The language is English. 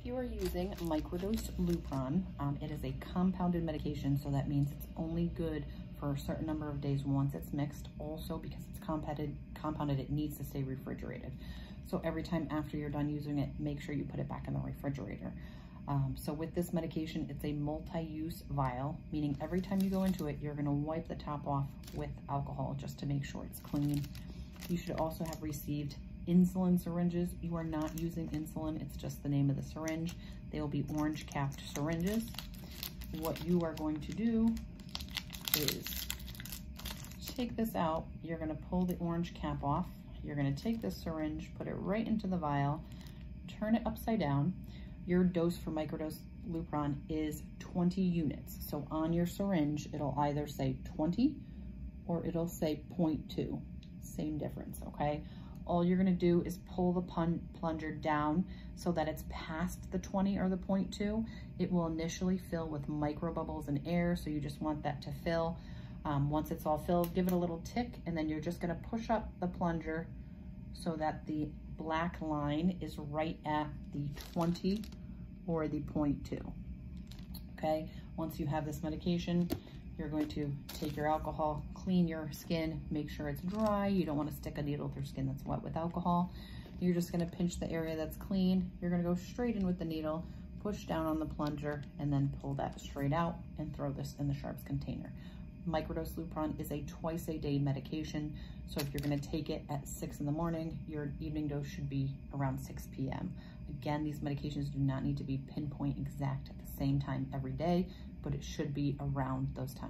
If you are using microdose Lupron, um, it is a compounded medication, so that means it's only good for a certain number of days once it's mixed. Also, because it's compounded, compounded, it needs to stay refrigerated. So every time after you're done using it, make sure you put it back in the refrigerator. Um, so with this medication, it's a multi-use vial, meaning every time you go into it, you're gonna wipe the top off with alcohol just to make sure it's clean. You should also have received insulin syringes. You are not using insulin, it's just the name of the syringe. They will be orange capped syringes. What you are going to do is take this out. You're gonna pull the orange cap off. You're gonna take this syringe, put it right into the vial, turn it upside down. Your dose for microdose Lupron is 20 units. So on your syringe, it'll either say 20 or it'll say 0.2. Same difference, okay? All you're gonna do is pull the plunger down so that it's past the 20 or the 0.2. It will initially fill with micro bubbles and air, so you just want that to fill. Um, once it's all filled, give it a little tick, and then you're just gonna push up the plunger so that the black line is right at the 20 or the 0.2, okay? Once you have this medication, you're going to take your alcohol, clean your skin, make sure it's dry. You don't want to stick a needle through skin that's wet with alcohol. You're just going to pinch the area that's clean. You're going to go straight in with the needle, push down on the plunger, and then pull that straight out and throw this in the sharps container. Microdose Lupron is a twice a day medication. So if you're gonna take it at six in the morning, your evening dose should be around 6 p.m. Again, these medications do not need to be pinpoint exact at the same time every day, but it should be around those times.